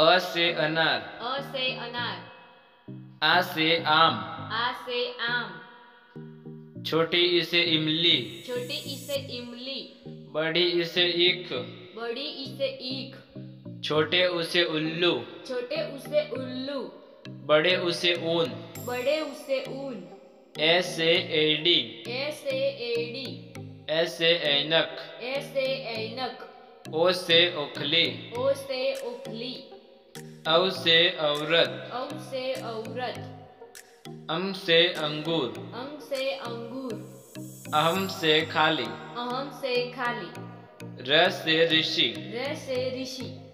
अ से अनार. अ से अनार. आ से आम. आ से आम. छोटी ई से इमली. छोटी ई से इमली. बड़ी ई से ईख. बड़ी ई से ईख. छोटे ऊ से उल्लू. छोटे ऊ से उल्लू. बड़े ऊ से ऊन. बड़े ऊ से ऊन. ए से एडी. ए से एड़ी. ए से ऐनक. ए से ऐनक. ओ से ओखली. ओ से उखली औ से औरत। औ से औरत। अम से अंगूर। अम से अंगूर। अहम से खाली। अहम से खाली। र से ऋषि। र से ऋषि।